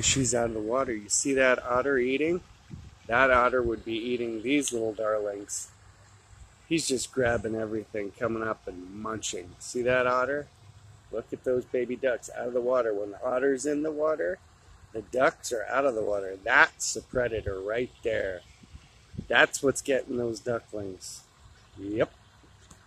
She's out of the water. You see that otter eating? That otter would be eating these little darlings. He's just grabbing everything, coming up and munching. See that otter? Look at those baby ducks out of the water. When the otter's in the water, the ducks are out of the water. That's a predator right there. That's what's getting those ducklings. Yep.